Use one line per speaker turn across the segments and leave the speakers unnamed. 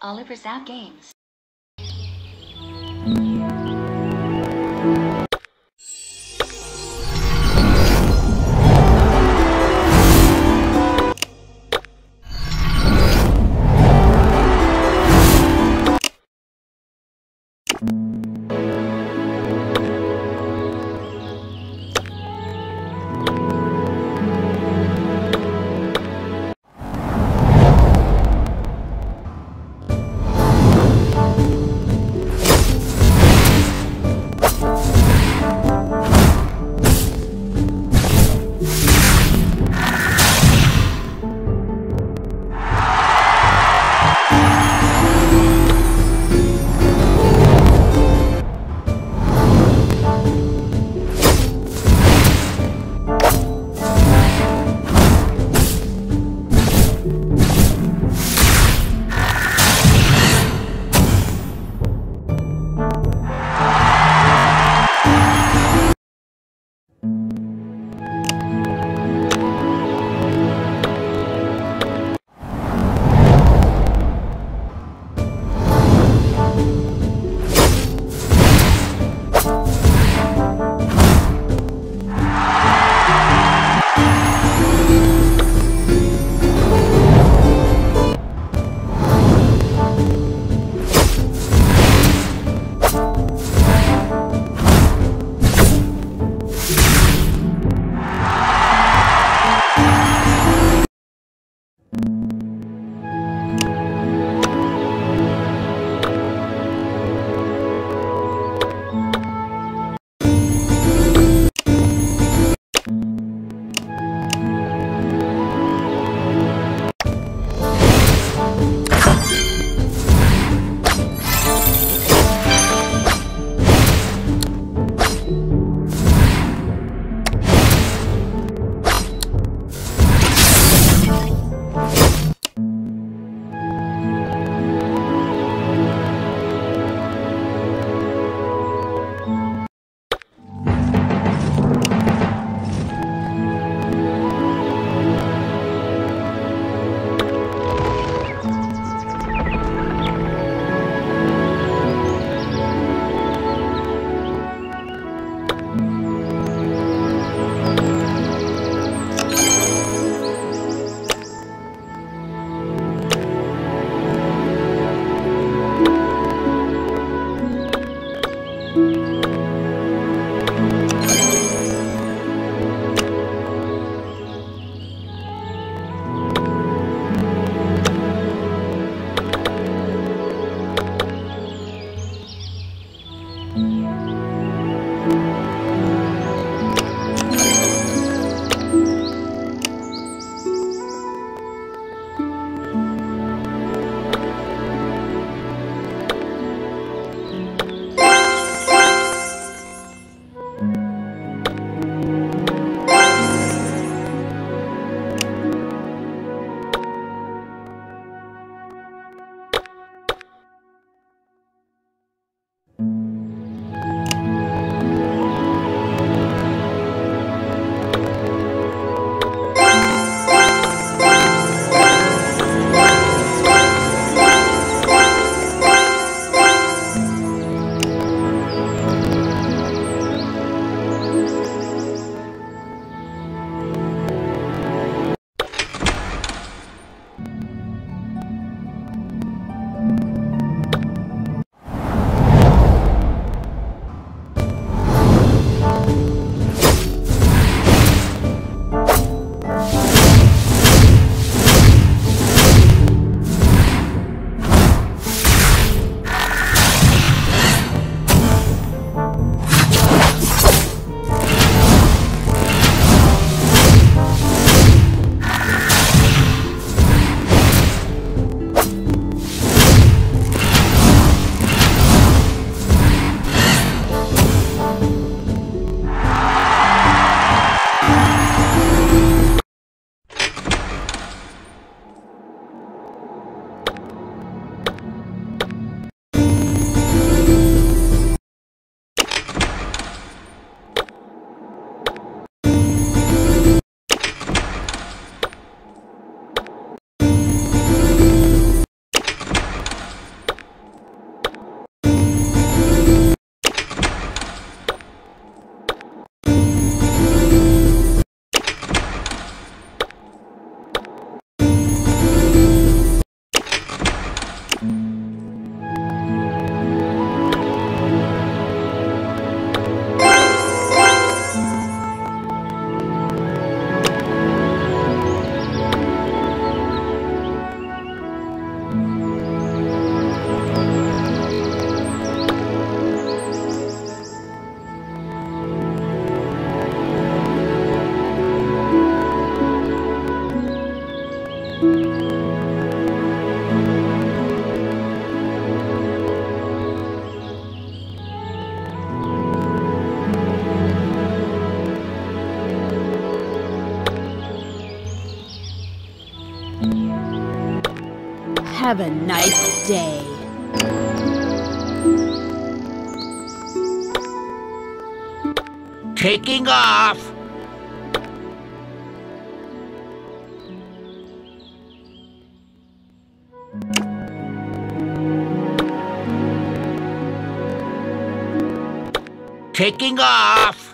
Oliver Zap Games.
Have a nice day.
Taking off! Taking off!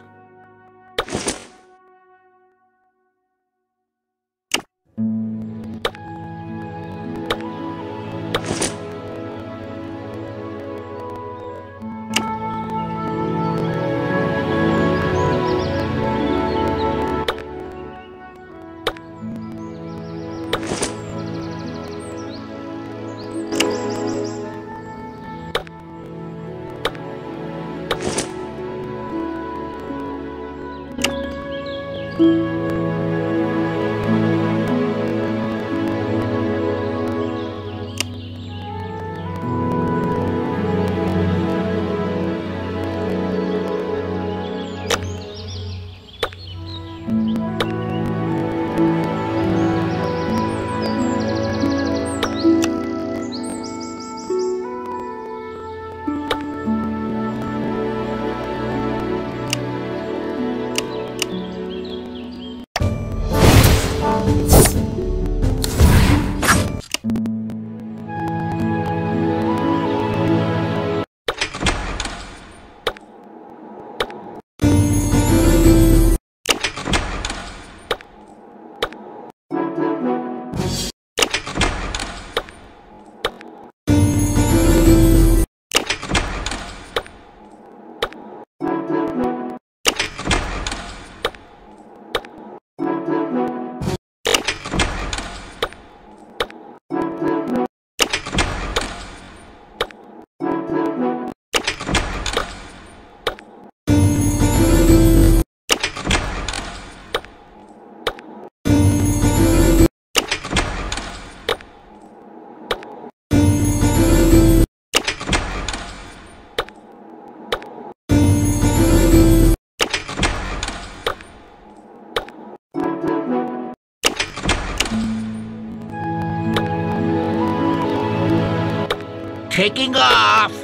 Taking off!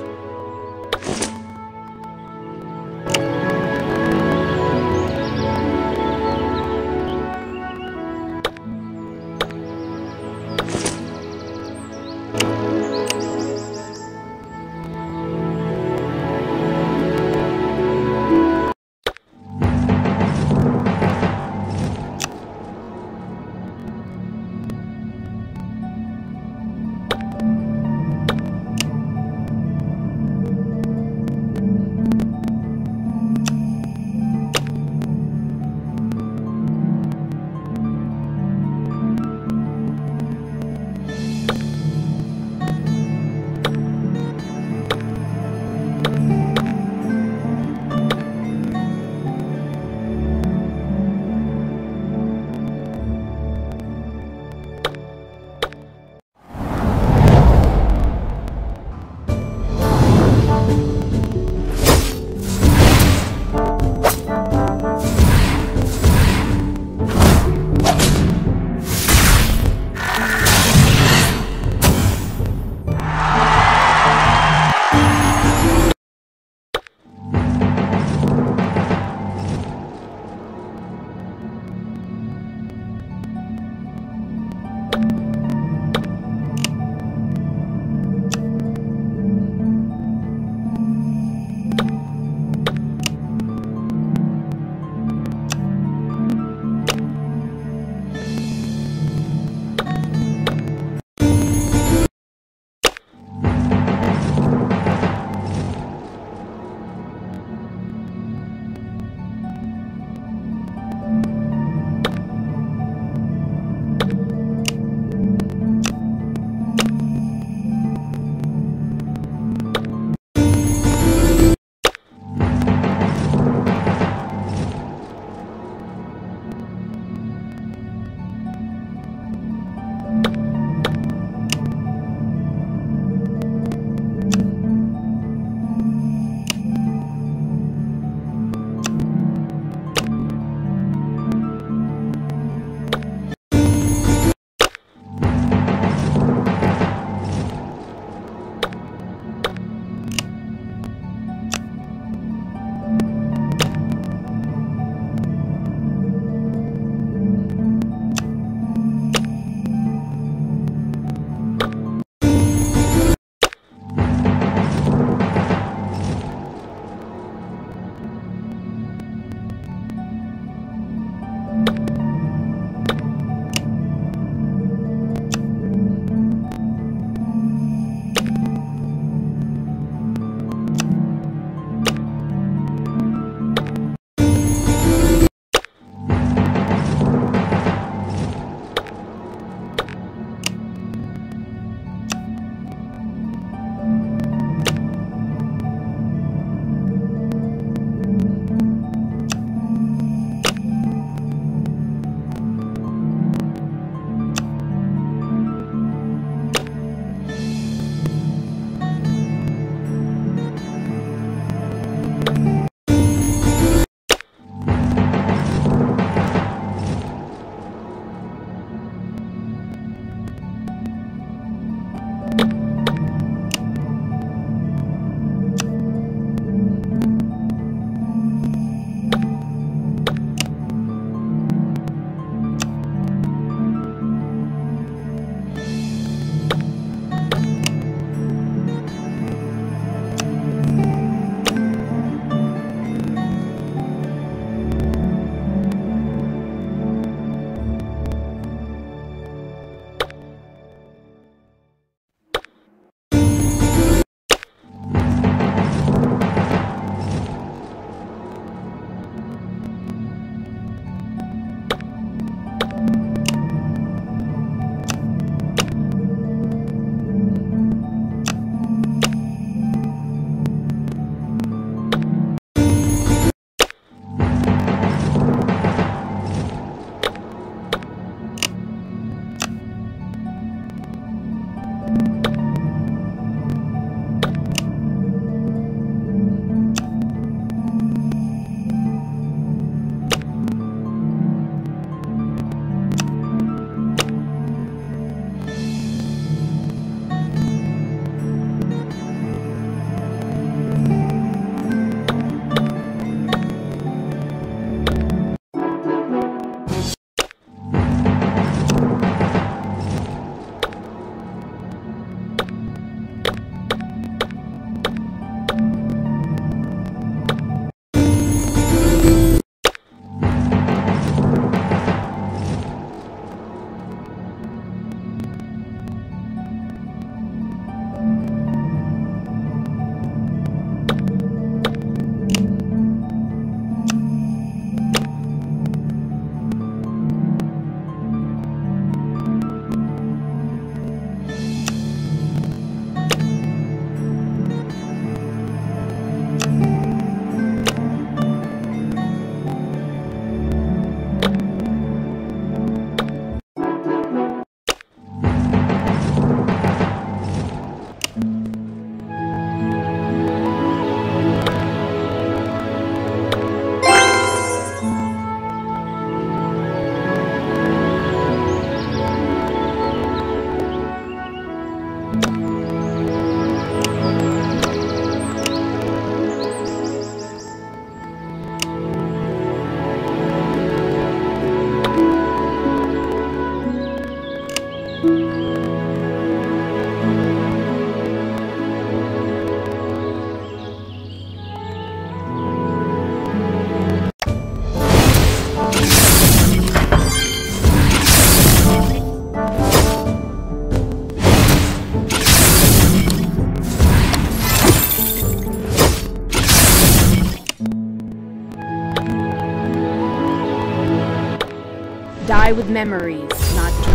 Memories, not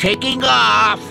Taking off!